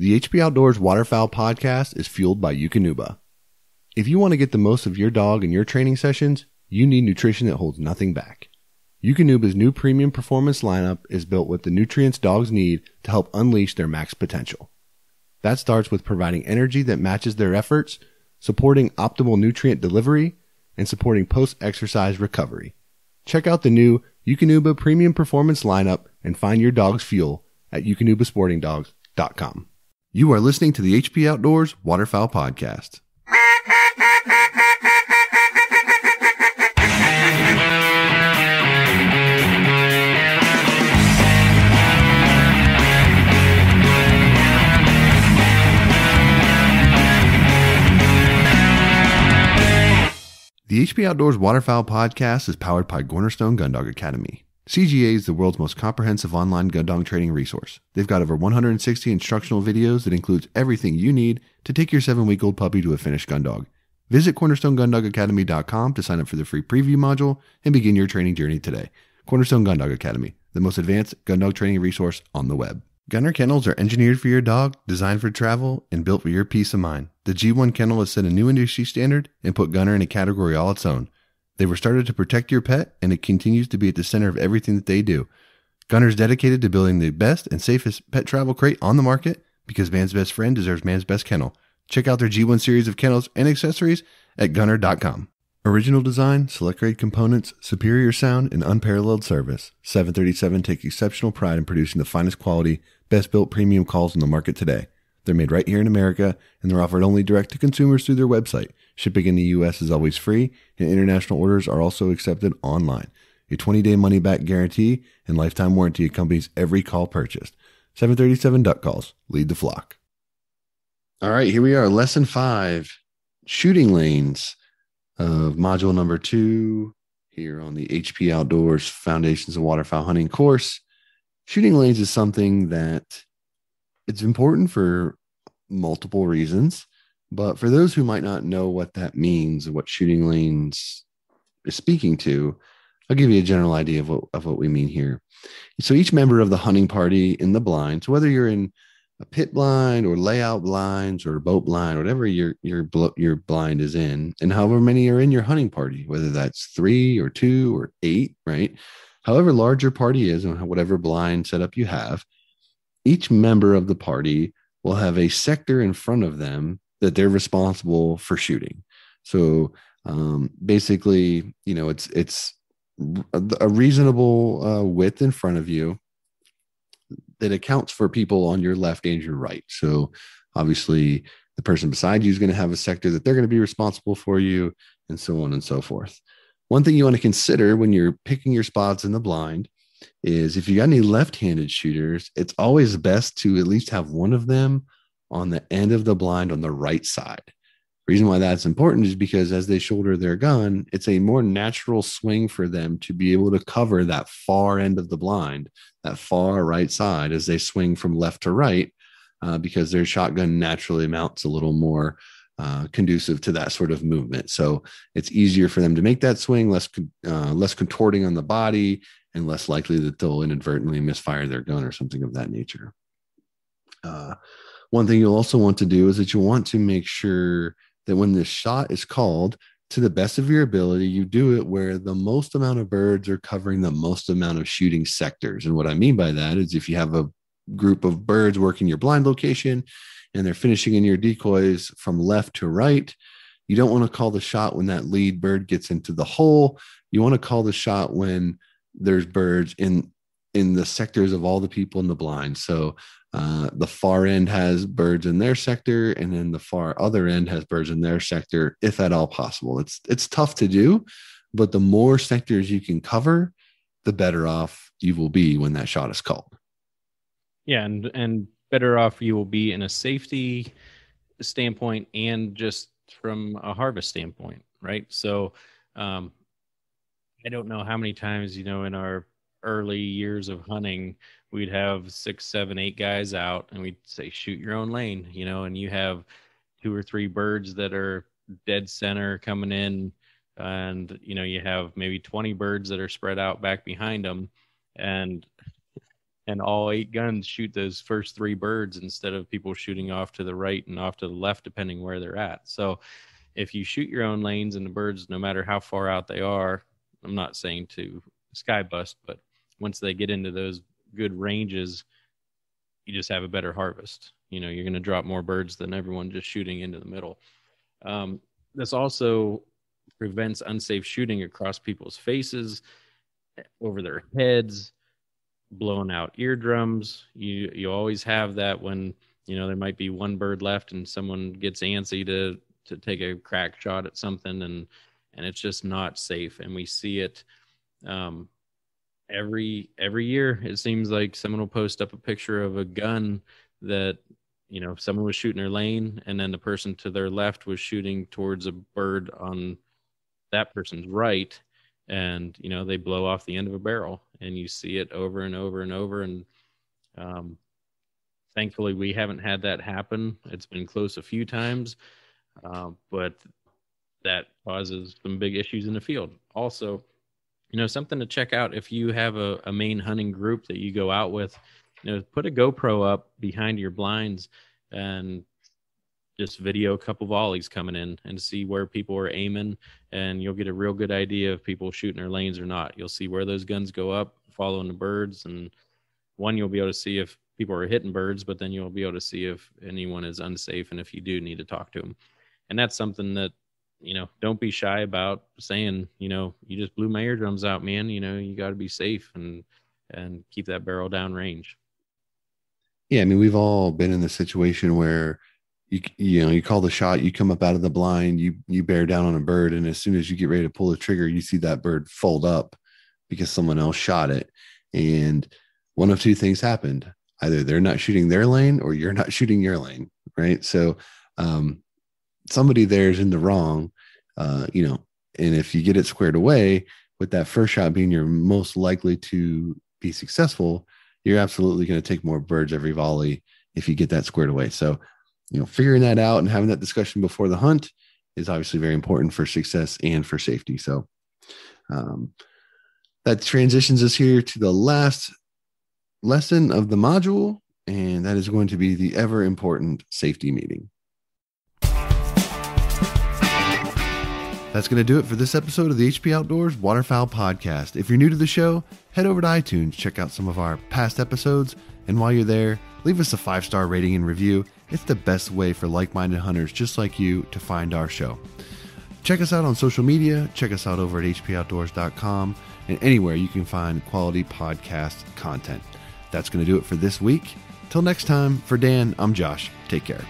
The HP Outdoors Waterfowl podcast is fueled by Eukanuba. If you want to get the most of your dog in your training sessions, you need nutrition that holds nothing back. Eukanuba's new premium performance lineup is built with the nutrients dogs need to help unleash their max potential. That starts with providing energy that matches their efforts, supporting optimal nutrient delivery, and supporting post exercise recovery. Check out the new Eukanuba Premium Performance lineup and find your dog's fuel at eukanubasportingdogs.com. You are listening to the HP Outdoors Waterfowl Podcast. The HP Outdoors Waterfowl Podcast is powered by Cornerstone Gundog Academy. CGA is the world's most comprehensive online gun dog training resource. They've got over 160 instructional videos that includes everything you need to take your seven week old puppy to a finished gun dog. Visit cornerstonegundogacademy.com to sign up for the free preview module and begin your training journey today. Cornerstone Gun Dog Academy, the most advanced gun dog training resource on the web. Gunner kennels are engineered for your dog, designed for travel, and built for your peace of mind. The G1 kennel has set a new industry standard and put Gunner in a category all its own. They were started to protect your pet, and it continues to be at the center of everything that they do. Gunner's dedicated to building the best and safest pet travel crate on the market because man's best friend deserves man's best kennel. Check out their G1 series of kennels and accessories at gunner.com. Original design, select grade components, superior sound, and unparalleled service. 737 takes exceptional pride in producing the finest quality, best built premium calls on the market today. They're made right here in America, and they're offered only direct to consumers through their website. Shipping in the U.S. is always free, and international orders are also accepted online. A 20-day money-back guarantee and lifetime warranty accompanies every call purchased. 737 Duck Calls. Lead the flock. All right, here we are. Lesson five, shooting lanes of module number two here on the HP Outdoors Foundations of Waterfowl Hunting course. Shooting lanes is something that it's important for multiple reasons. But for those who might not know what that means, and what shooting lanes is speaking to, I'll give you a general idea of what, of what we mean here. So each member of the hunting party in the blind, so whether you're in a pit blind or layout blinds or boat blind, whatever your your your blind is in, and however many are in your hunting party, whether that's three or two or eight, right? However large your party is and whatever blind setup you have, each member of the party will have a sector in front of them that they're responsible for shooting. So um, basically, you know, it's it's a reasonable uh, width in front of you that accounts for people on your left and your right. So obviously, the person beside you is going to have a sector that they're going to be responsible for you, and so on and so forth. One thing you want to consider when you're picking your spots in the blind is if you got any left-handed shooters, it's always best to at least have one of them on the end of the blind on the right side. Reason why that's important is because as they shoulder their gun, it's a more natural swing for them to be able to cover that far end of the blind, that far right side as they swing from left to right, uh, because their shotgun naturally mounts a little more uh, conducive to that sort of movement. So it's easier for them to make that swing, less uh, less contorting on the body, and less likely that they'll inadvertently misfire their gun or something of that nature. Uh, one thing you'll also want to do is that you want to make sure that when this shot is called, to the best of your ability, you do it where the most amount of birds are covering the most amount of shooting sectors. And what I mean by that is if you have a group of birds working your blind location and they're finishing in your decoys from left to right, you don't want to call the shot when that lead bird gets into the hole. You want to call the shot when there's birds in in the sectors of all the people in the blind. So uh, the far end has birds in their sector, and then the far other end has birds in their sector, if at all possible. It's it's tough to do, but the more sectors you can cover, the better off you will be when that shot is called. Yeah, and and better off you will be in a safety standpoint and just from a harvest standpoint, right? So um, I don't know how many times, you know, in our early years of hunting, we'd have six, seven, eight guys out and we'd say, shoot your own lane, you know, and you have two or three birds that are dead center coming in. And, you know, you have maybe 20 birds that are spread out back behind them. And, and all eight guns shoot those first three birds instead of people shooting off to the right and off to the left depending where they're at. So if you shoot your own lanes and the birds no matter how far out they are i'm not saying to sky bust but once they get into those good ranges you just have a better harvest. You know you're going to drop more birds than everyone just shooting into the middle. Um, this also prevents unsafe shooting across people's faces over their heads blown out eardrums. You you always have that when you know there might be one bird left and someone gets antsy to to take a crack shot at something and and it's just not safe. And we see it um, every every year. It seems like someone will post up a picture of a gun that you know someone was shooting their lane and then the person to their left was shooting towards a bird on that person's right. And you know they blow off the end of a barrel and you see it over and over and over and um, thankfully we haven't had that happen. It's been close a few times uh, but that causes some big issues in the field. Also you know something to check out if you have a, a main hunting group that you go out with. You know put a gopro up behind your blinds and just video a couple volleys coming in and see where people are aiming and you'll get a real good idea of people shooting their lanes or not. You'll see where those guns go up following the birds and one you'll be able to see if people are hitting birds but then you'll be able to see if anyone is unsafe and if you do need to talk to them and that's something that you know don't be shy about saying you know you just blew my eardrums out man. You know you got to be safe and and keep that barrel down range yeah i mean we've all been in the situation where you you know you call the shot you come up out of the blind you you bear down on a bird and as soon as you get ready to pull the trigger you see that bird fold up because someone else shot it. And one of two things happened. Either they're not shooting their lane or you're not shooting your lane right? So um, somebody there is in the wrong uh, you know and if you get it squared away with that first shot being your most likely to be successful you're absolutely going to take more birds every volley if you get that squared away. So you know, figuring that out and having that discussion before the hunt is obviously very important for success and for safety. So um, that transitions us here to the last lesson of the module, and that is going to be the ever important safety meeting. That's going to do it for this episode of the HP Outdoors Waterfowl Podcast. If you're new to the show, head over to iTunes, check out some of our past episodes, and while you're there, leave us a five star rating and review it's the best way for like minded hunters just like you to find our show. Check us out on social media, check us out over at hpoutdoors.com, and anywhere you can find quality podcast content. That's going to do it for this week. Till next time, for Dan, I'm Josh. Take care.